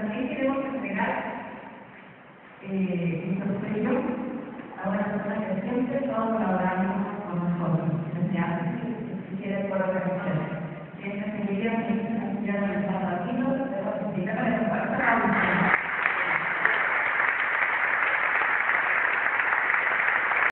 también queremos entregar eh, nuestro sello